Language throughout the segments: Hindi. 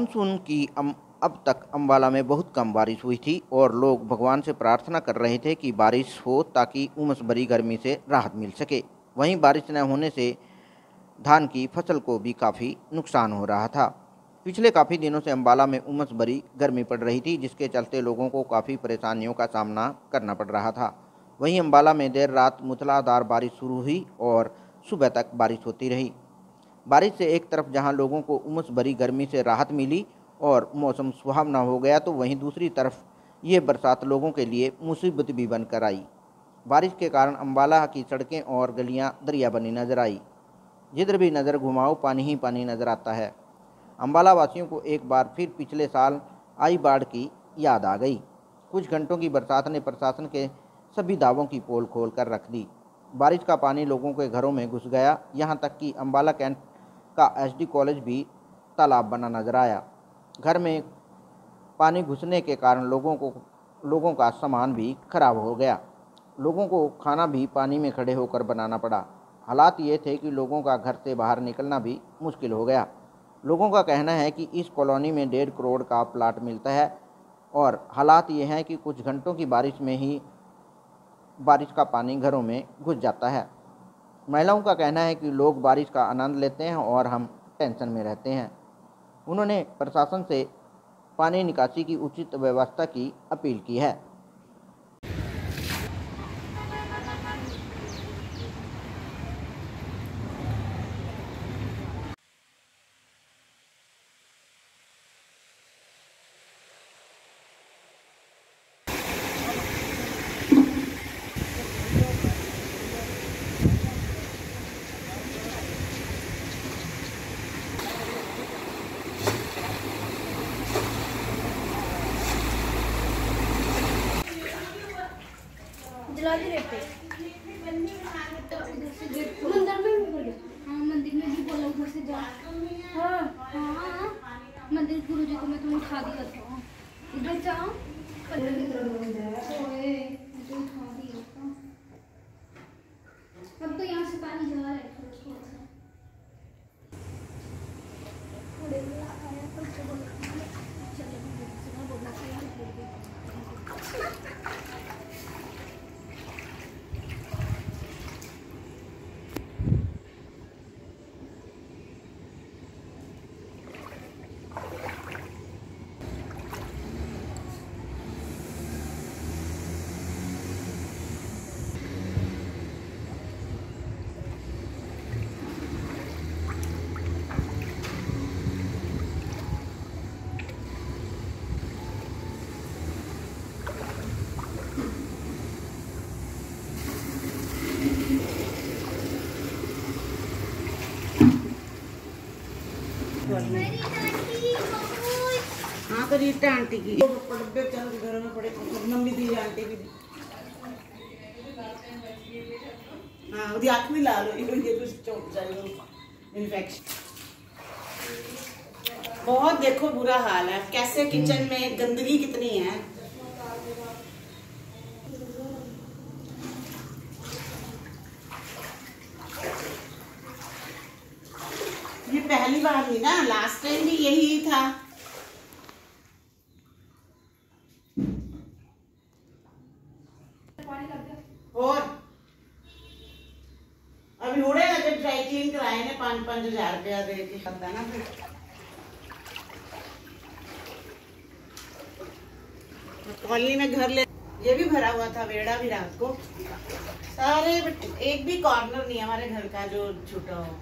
मानसून की अम, अब तक अम्बाला में बहुत कम बारिश हुई थी और लोग भगवान से प्रार्थना कर रहे थे कि बारिश हो ताकि उमस भरी गर्मी से राहत मिल सके। वहीं बारिश न होने से धान की फ़सल को भी काफ़ी नुकसान हो रहा था। पिछले काफ़ी दिनों से अम्बाला में उमस भरी गर्मी पड़ रही थी जिसके चलते लोगों को काफ़ी परेशानियों का सामना करना पड़ रहा था। वहीं अम्बाला में देर रात मूसलाधार बारिश शुरू हुई और सुबह तक बारिश होती रही। बारिश से एक तरफ़ जहाँ लोगों को उमस भरी गर्मी से राहत मिली और मौसम सुहावना हो गया तो वहीं दूसरी तरफ़ ये बरसात लोगों के लिए मुसीबत भी बनकर आई। बारिश के कारण अम्बाला की सड़कें और गलियाँ दरिया बनी नज़र आई। जिधर भी नज़र घुमाओ, पानी ही पानी नज़र आता है। अम्बाला वासियों को एक बार फिर पिछले साल आई बाढ़ की याद आ गई। कुछ घंटों की बरसात ने प्रशासन के सभी दावों की पोल खोल कर रख दी। बारिश का पानी लोगों के घरों में घुस गया। यहाँ तक कि अम्बाला कैंट का एसडी कॉलेज भी तालाब बना नज़र आया। घर में पानी घुसने के कारण लोगों को, लोगों का सामान भी खराब हो गया। लोगों को खाना भी पानी में खड़े होकर बनाना पड़ा। हालात ये थे कि लोगों का घर से बाहर निकलना भी मुश्किल हो गया। लोगों का कहना है कि इस कॉलोनी में डेढ़ करोड़ का प्लाट मिलता है और हालात ये हैं कि कुछ घंटों की बारिश में ही बारिश का पानी घरों में घुस जाता है। महिलाओं का कहना है कि लोग बारिश का आनंद लेते हैं और हम टेंशन में रहते हैं। उन्होंने प्रशासन से पानी निकासी की उचित व्यवस्था की अपील की है जला दे रेते मंदिर में भी बोले हाँ मंदिर में भी बोला उधर से जा हाँ हाँ। मंदिर गुरु जी को मैं तुम्हें उठा दिया था इधर जाओ ओए, मुझे उठा दिया था अब तो यहाँ से पानी जा रहा है थोड़ा थोड़ा सा अरे यार, आया तो चलो, चलो, चलो, बोलना चाहिए हाँ आंटी की। चंद घर में पड़े मम्मी दी आंटी की हाँ भी लाल ये इन्फेक्शन बहुत देखो बुरा हाल है। कैसे किचन में गंदगी कितनी है? पहली बार हुई ना लास्ट टाइम भी यही था। और अभी ना जब ड्राई क्लीन कराए ने पाँच पाँच हज़ार रुपया दे के करता ना फिर। कॉलोनी में घर ले ये भी भरा हुआ था, वेड़ा भी रात को। सारे एक भी कॉर्नर नहीं हमारे घर का जो छूटा हो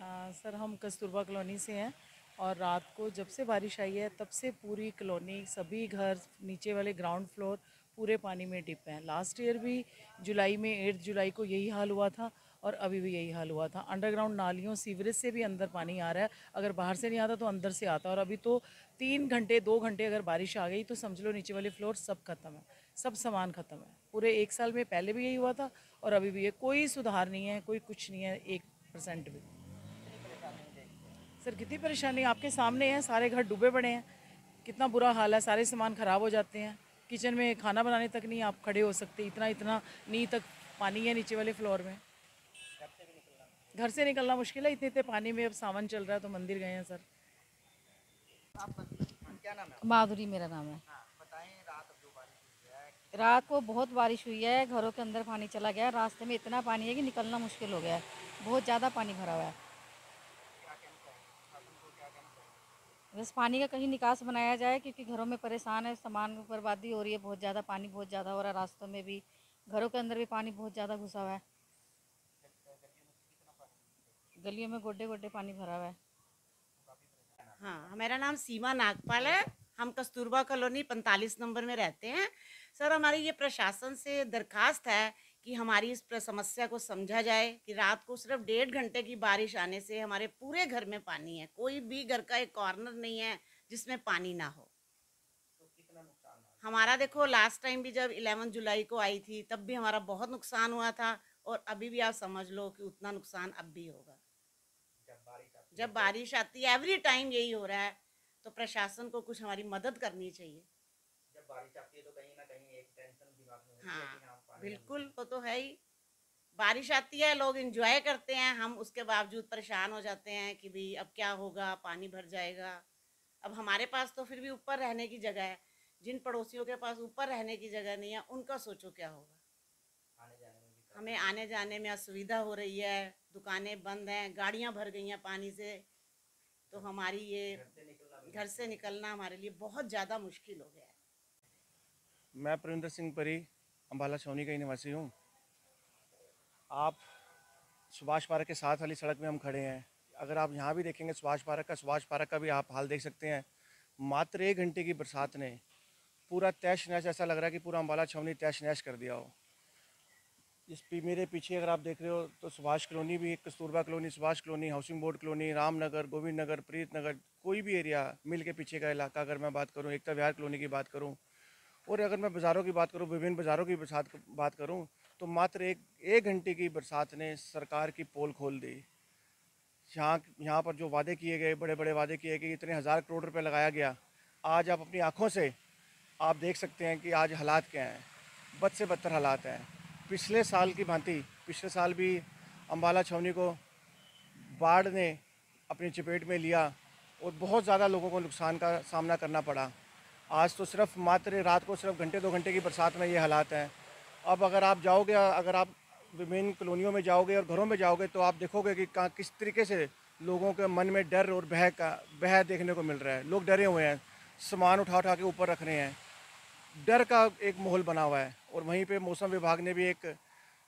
आ, सर, हम कस्तूरबा कॉलोनी से हैं और रात को जब से बारिश आई है, तब से पूरी कॉलोनी, सभी घर नीचे वाले ग्राउंड फ्लोर पूरे पानी में डिप हैं। लास्ट ईयर भी जुलाई में एट जुलाई को यही हाल हुआ था और अभी भी यही हाल हुआ था। अंडरग्राउंड नालियों, सीवरेज से भी अंदर पानी आ रहा है। अगर बाहर से नहीं आता तो अंदर से आता और अभी तो तीन घंटे, दो घंटे अगर बारिश आ गई तो समझ लो नीचे वाले फ्लोर सब खत्म है, सब सामान खत्म है। पूरे एक साल में पहले भी यही हुआ था और अभी भी है। कोई सुधार नहीं है, कोई कुछ नहीं है, एक परसेंट भी। सर कितनी परेशानी आपके सामने है? सारे घर डूबे पड़े हैं। कितना बुरा हाल है सारे सामान ख़राब हो जाते हैं। किचन में खाना बनाने तक नहीं आप खड़े हो सकते। इतना इतना नी तक पानी है नीचे वाले फ्लोर में। घर से निकलना मुश्किल है इतने इतने पानी में अब सावन चल रहा है तो मंदिर गए हैं सर। क्या नाम है? माधुरी मेरा नाम है। हाँ रात अब जो बारिश हुई है रात को बहुत बारिश हुई है घरों के अंदर पानी चला गया। रास्ते में इतना पानी है कि निकलना मुश्किल हो गया है। बहुत ज़्यादा पानी भरा हुआ है। बस पानी का कहीं निकास बनाया जाए, क्योंकि घरों में परेशान है, सामान बर्बादी हो रही है, बहुत ज़्यादा, पानी बहुत ज़्यादा हो रहा है, रास्तों में भी, घरों के अंदर भी पानी बहुत ज़्यादा घुसा हुआ है। गलियों में गोड्डे गोड्डे पानी भरा हुआ है। हाँ मेरा नाम सीमा नागपाल है। हम कस्तूरबा कॉलोनी पैंतालीस नंबर में रहते हैं। सर, हमारी ये प्रशासन से दरखास्त है कि हमारी इस समस्या को समझा जाए कि रात को सिर्फ़ डेढ़ घंटे की बारिश आने से हमारे पूरे घर में पानी है। कोई भी घर का एक कॉर्नर नहीं है जिसमें पानी ना हो। हमारा देखो लास्ट टाइम भी जब 11 जुलाई को आई थी तब भी हमारा बहुत नुकसान हुआ था और अभी भी आप समझ लो कि उतना नुकसान अब भी होगा। जब बारिश आती है एवरी टाइम यही हो रहा है तो प्रशासन को कुछ हमारी मदद करनी चाहिए। जब बारिश आती है तो कहीं ना कहीं एक टेंशन दिमाग में होती है बिल्कुल वो तो है ही। बारिश आती है लोग इंजॉय करते हैं हम उसके बावजूद परेशान हो जाते हैं कि भाई अब क्या होगा पानी भर जाएगा। अब हमारे पास तो फिर भी ऊपर रहने की जगह है। जिन पड़ोसियों के पास ऊपर रहने की जगह नहीं है उनका सोचो क्या होगा। आने हमें आने जाने में असुविधा हो रही है दुकानें बंद हैं गाड़ियाँ भर गई हैं पानी से। तो हमारी ये घर से निकलना हमारे लिए बहुत ज़्यादा मुश्किल हो गया है। मैं प्रविंदर सिंह परी अम्बाला छावनी का ही निवासी हूँ। आप सुभाष पार्क के साथ वाली सड़क में हम खड़े हैं। अगर आप यहाँ भी देखेंगे सुभाष पार्क का, सुभाष पार्क का भी आप हाल देख सकते हैं। मात्र एक घंटे की बरसात ने पूरा तैश नैश ऐसा लग रहा है कि पूरा अम्बाला छावनी तैश नैश कर दिया हो। इस पी, मेरे पीछे अगर आप देख रहे हो तो सुभाष कॉलोनी भी एक Kasturba Colony, Subhash Colony, Housing Board Colony, Ramnagar, Govind Nagar, Preet Nagar, कोई भी एरिया मिल के पीछे का इलाका, अगर मैं बात करूँ, एकता विहार कॉलोनी की बात करूँ और अगर मैं बाज़ारों की बात करूँ, विभिन्न बाज़ारों की बरसात बात करूँ तो मात्र एक एक घंटे की बरसात ने सरकार की पोल खोल दी। यहाँ यहाँ पर जो वादे किए गए बड़े बड़े वादे किए गए इतने हज़ार करोड़ रुपए लगाया गया, आज आप अपनी आँखों से आप देख सकते हैं कि आज हालात क्या हैं। बद से बदतर हालात हैं। पिछले साल की भांति, पिछले साल भी अम्बाला छावनी को बाढ़ ने अपनी चपेट में लिया और बहुत ज़्यादा लोगों को नुकसान का सामना करना पड़ा। आज तो सिर्फ़ मात्र रात को सिर्फ़ घंटे, दो घंटे की बरसात में ये हालात हैं। अब अगर आप जाओगे, अगर आप विभिन्न कॉलोनियों में जाओगे और घरों में जाओगे तो आप देखोगे कि कहाँ, किस तरीके से लोगों के मन में डर और बह का, बह देखने को मिल रहा है। लोग डरे हुए हैं, सामान उठा उठा के ऊपर रख रहे हैं। डर का एक माहौल बना हुआ है और वहीं पे मौसम विभाग ने भी एक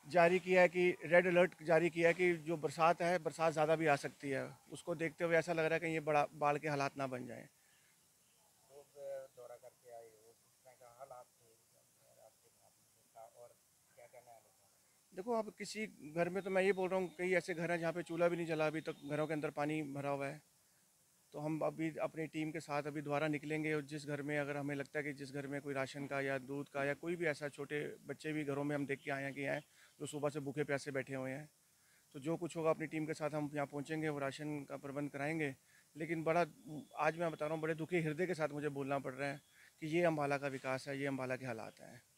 जारी किया है कि रेड अलर्ट जारी किया है कि जो बरसात है, बरसात ज़्यादा भी आ सकती है। उसको देखते हुए ऐसा लग रहा है कि ये बड़ा, बाढ़ के हालात ना बन जाएँ। देखो, अब किसी घर में तो मैं ये बोल रहा हूँ, कई ऐसे घर हैं जहाँ पे चूल्हा भी नहीं जला अभी तक तो घरों के अंदर पानी भरा हुआ है। तो हम अभी अपनी टीम के साथ अभी दोबारा निकलेंगे और जिस घर में अगर हमें लगता है कि जिस घर में कोई राशन का या दूध का या कोई भी ऐसा छोटे बच्चे भी घरों में हम देख के आए हैं कि हैं जो सुबह से भूखे प्यासे बैठे हुए हैं। तो जो कुछ होगा अपनी टीम के साथ हम यहाँ पहुँचेंगे, वो राशन का प्रबंध कराएँगे। लेकिन बड़ा, आज मैं बता रहा हूँ, बड़े दुखी हृदय के साथ मुझे बोलना पड़ रहा है कि ये अम्बाला का विकास है, ये अम्बाला के हालात हैं।